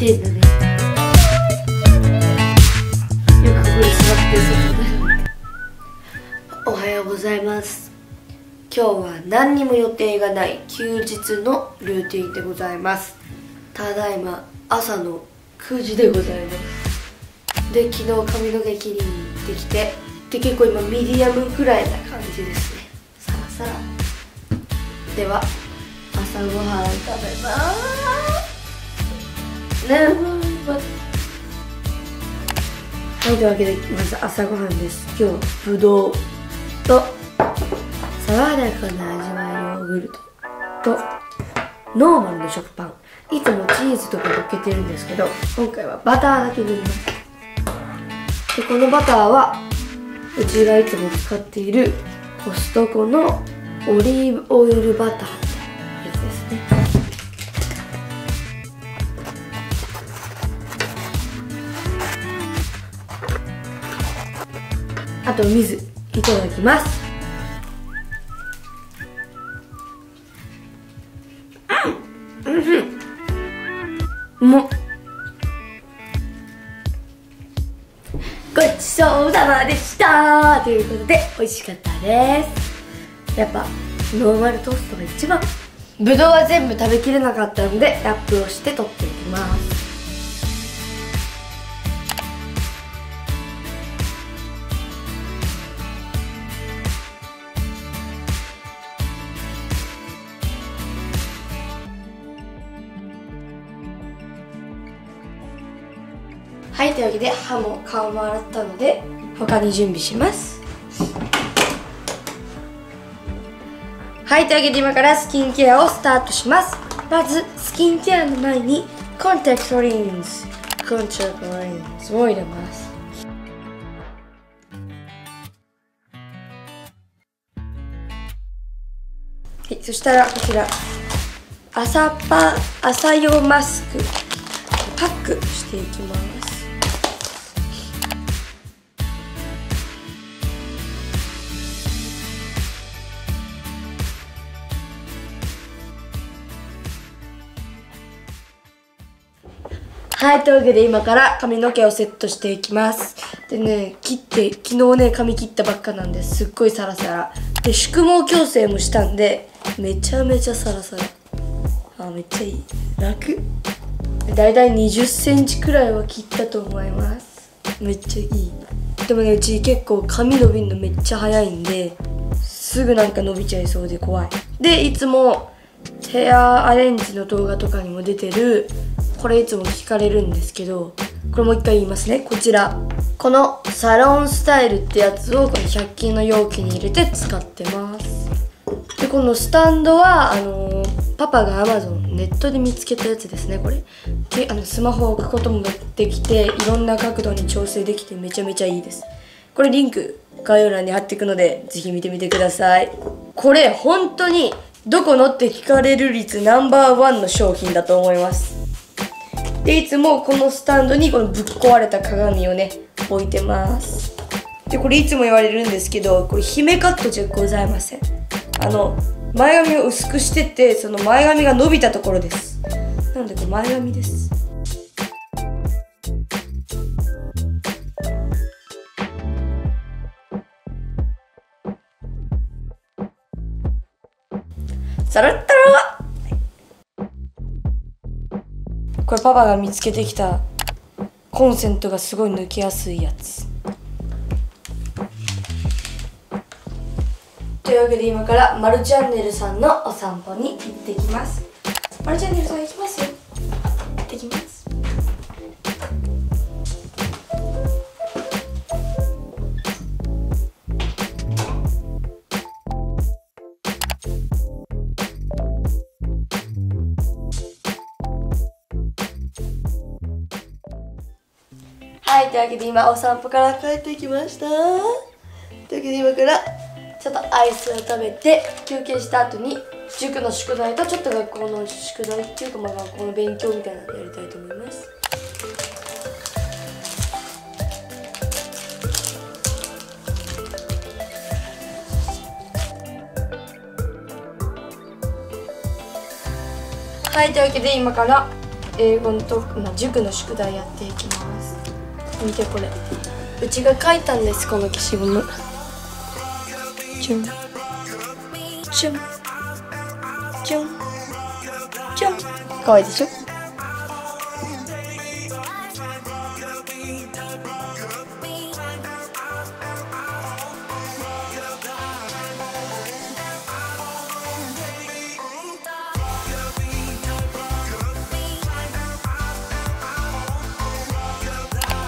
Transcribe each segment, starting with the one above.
程度でよくここに座って外おはようございます。今日は何にも予定がない休日のルーティンでございます。ただいま朝の9時でございます。で昨日髪の毛切りに行ってきてで結構今ミディアムくらいな感じですね。さらさらでは朝ごはん食べます。ね。はいというわけでまず朝ごはんです。今日ぶどうと爽やかな味わいヨーグルトとノーマルの食パン。いつもチーズとか乗っけてるんですけど今回はバターだけ塗ります。でこのバターはうちがいつも使っているコストコのオリーブオイルバター。あと水いただきます。うんもごちそうさまでした。ということで美味しかったです。やっぱノーマルトーストが一番。ぶどうは全部食べきれなかったのでラップをして取っていきます。はいというわけで歯も顔も洗ったので他に準備します。はいというわけで今からスキンケアをスタートします。まずスキンケアの前にコンタクトレンズコンタクトレンズを入れます。はいそしたらこちら朝パ朝用マスク。パックしていきます。はい、というわけで今から髪の毛をセットしていきます。でね、切って、昨日ね、髪切ったばっかなんですっごいサラサラ。で、宿毛矯正もしたんで、めちゃめちゃサラサラ。あ、めっちゃいい。楽。だいたい20センチくらいは切ったと思います。めっちゃいい。でもね、うち結構髪伸びるのめっちゃ早いんで、すぐなんか伸びちゃいそうで怖い。で、いつもヘアアレンジの動画とかにも出てるこれいつも聞かれるんですけどこれもう一回言いますね。こちら。このサロンスタイルってやつをこの100均の容器に入れて使ってます。でこのスタンドはあのーパパが Amazon ネットで見つけたやつですね。これ。であのスマホを置くこともできていろんな角度に調整できてめちゃめちゃいいです。これリンク概要欄に貼っていくのでぜひ見てみてください。これ本当にどこのって聞かれる率ナンバーワンの商品だと思います。でいつもこのスタンドにこのぶっ壊れた鏡をね置いてます。でこれいつも言われるんですけどこれ姫カットじゃございません。あの前髪を薄くしててその前髪が伸びたところです。なのでこれ前髪です。サラッタラこれパパが見つけてきたコンセントがすごい抜けやすいやつ。というわけで今からマルチャンネルさんのお散歩に行ってきます。マルチャンネルさん行きます？というわけで今お散歩から帰ってきました。というわけで今からちょっとアイスを食べて休憩した後に塾の宿題とちょっと学校の宿題っていうかまあ学校の勉強みたいなのやりたいと思います。はいというわけで今から英語と、まあ、塾の宿題やっていきます。見てこれ。うちが書いたんですこの消しゴム。チュン。チュン。チュン。チュン。かわいいでしょ？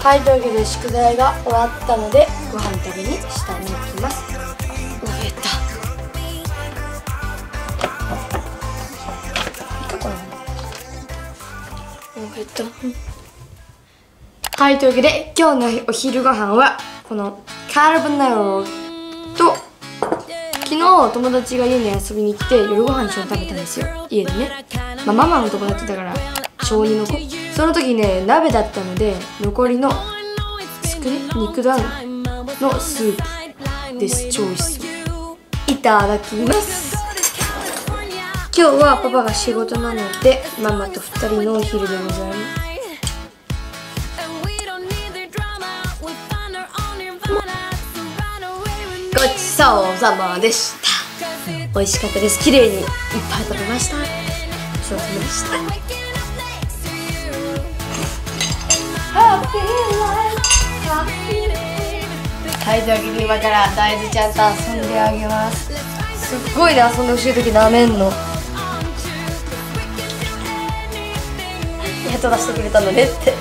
はいというわけで宿題が終わったのでご飯食べに下に行きます。おなか減ったお腹減ったはいというわけで今日のお昼ご飯はこのカルボナーラと昨日友達が家に遊びに来て夜ご飯一緒に食べたんですよ。家でね、まあ、ママの友達だから小2の子その時ね鍋だったので残りのつくね肉団子のスープです超美味しそういただきます。今日はパパが仕事なのでママと2人のお昼でございます。ごちそうさまでした。美味しかったです。綺麗にいっぱい食べました。ごちそうさまでしたはい、というわけで今から大豆ちゃんと遊んであげます。すっごいね遊んでほしい時なめんの。やっと出してくれたのねって。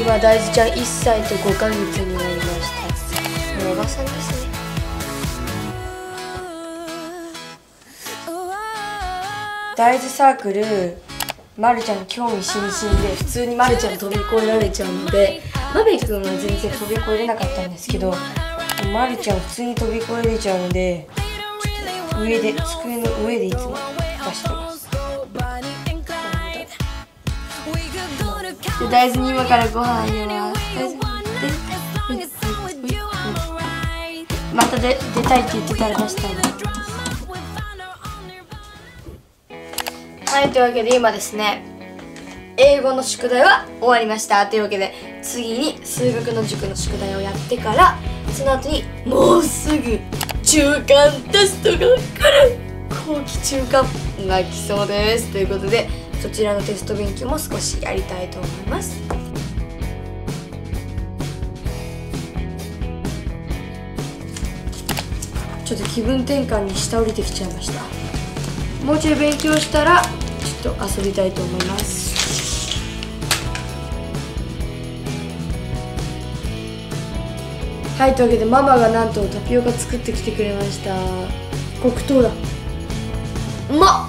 今大豆ちゃん1歳と5ヶ月になりました。もうおばさんですね。大豆サークルまるちゃん興味津々で普通にまるちゃん飛び越えられちゃうのでまべくんは全然飛び越えれなかったんですけどまるちゃん普通に飛び越えれちゃうので上で机の上でいつも出してます。で大豆に今からご飯あげます。またで出たいって言ってたら出したいないというわけで今ですね英語の宿題は終わりました。というわけで次に数学の塾の宿題をやってからその後にもうすぐ中間テストが来る。後期中間が来そうです。ということでそちらのテスト勉強も少しやりたいと思います。ちょっと気分転換に下降りてきちゃいました。もうちょい勉強したらと遊びたいと思います。はいというわけでママがなんとタピオカ作ってきてくれました。黒糖だ。うま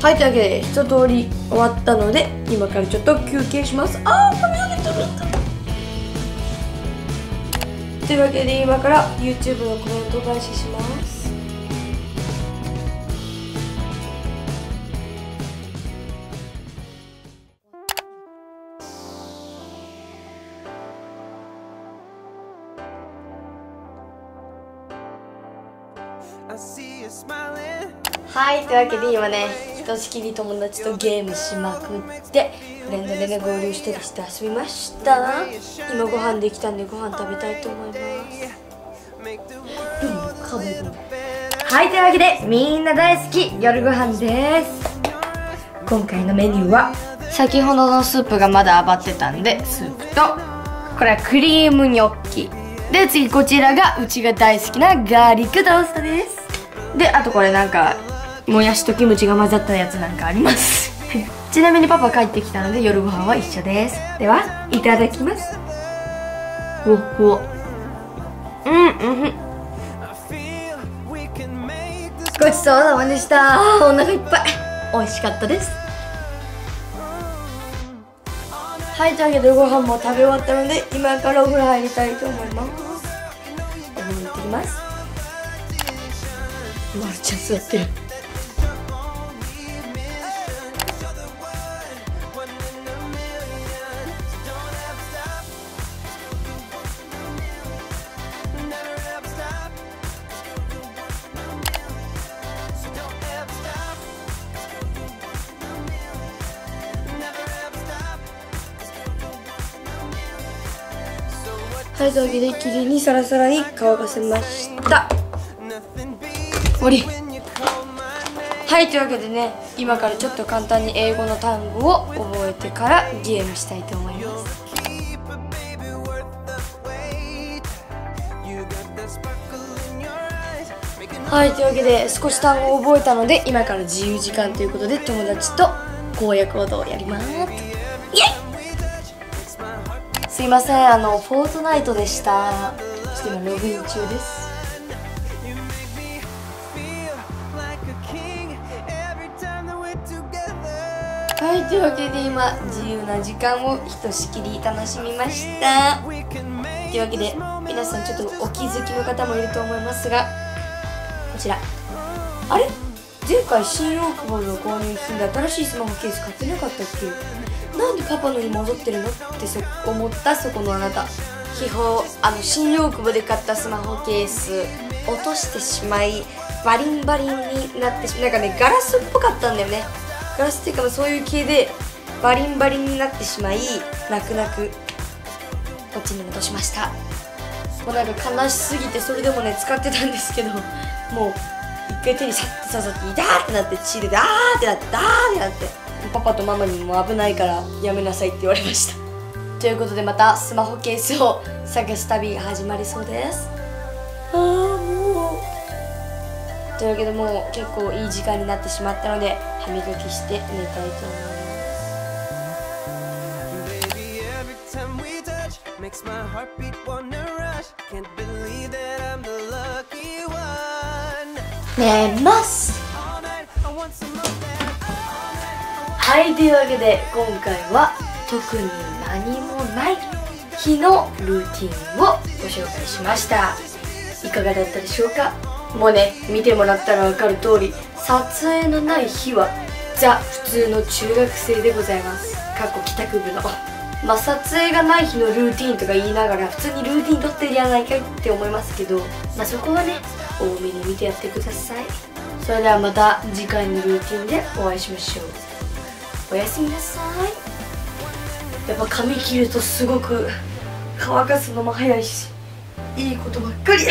っ！はいというわけで一通り終わったので今からちょっと休憩します。あー髪の毛というわけで今から YouTube のコメント返しします。はいというわけで今ねひとしきり友達とゲームしまくってフレンドでね合流したりして遊びました。今ご飯できたんでご飯食べたいと思います。はいというわけでみんな大好き夜ご飯です。今回のメニューは先ほどのスープがまだ余ってたんでスープとこれはクリームニョッキ。で次こちらがうちが大好きなガーリックトーストです。であとこれなんかもやしとキムチが混ざったやつなんかあります。ちなみにパパ帰ってきたので夜ご飯は一緒です。ではいただきます。ほほうんうんごちそうさまでした。お腹いっぱい。美味しかったです。はいというわけでご飯も食べ終わったので今からお風呂入りたいと思います。お風呂に行ってきます。まるちゃん座ってるはいというわけできれいにサラサラに乾かせました。終わり。はいというわけでね今からちょっと簡単に英語の単語を覚えてからゲームしたいと思います。はいというわけで少し単語を覚えたので今から自由時間ということで友達と公約行動をやります。すいませんあのフォートナイトでした。ちょっと今ログイン中です。はいというわけで今自由な時間をひとしきり楽しみました。というわけで皆さんちょっとお気づきの方もいると思いますがこちら。あれ？前回新大久保の購入品で新しいスマホケース買ってなかったっけ？なんでパパのに戻ってるの？って思ったそこのあなた。秘宝あの新大久保で買ったスマホケース落としてしまいバリンバリンになってしまなんかねガラスっぽかったんだよね。ガラスっていうかそういう系でバリンバリンになってしまい泣く泣く。こっちに戻しました。もうなんか悲しすぎてそれでもね使ってたんですけどもう一回手にサッて刺さって痛ーってなって血でダーってなってダーってなって。パパとママにも危ないからやめなさいって言われました。ということでまたスマホケースを探す旅が始まりそうです。ああもう。というわけでもう結構いい時間になってしまったので歯磨きして寝たいと思います。Baby, every time はいというわけで今回は特に何もない日のルーティンをご紹介しました。いかがだったでしょうか？もうね見てもらったら分かる通り撮影のない日はザ普通の中学生でございます。過去帰宅部の。まあ撮影がない日のルーティンとか言いながら普通にルーティン撮ってるやないかいって思いますけどまあそこはね多めに見てやってください。それではまた次回のルーティンでお会いしましょう。おやすみなさい。やっぱ髪切るとすごく乾かすのも早いしいいことばっかり。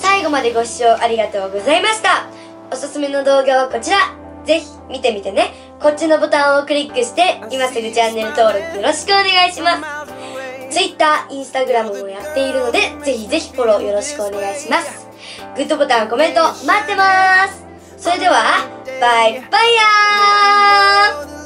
最後までご視聴ありがとうございました。おすすめの動画はこちら。ぜひ見てみてね。こっちのボタンをクリックして今すぐチャンネル登録よろしくお願いします。Twitter、Instagram もやっているので、ぜひぜひフォローよろしくお願いします。グッドボタン、コメント待ってます。それでは、バイバイやー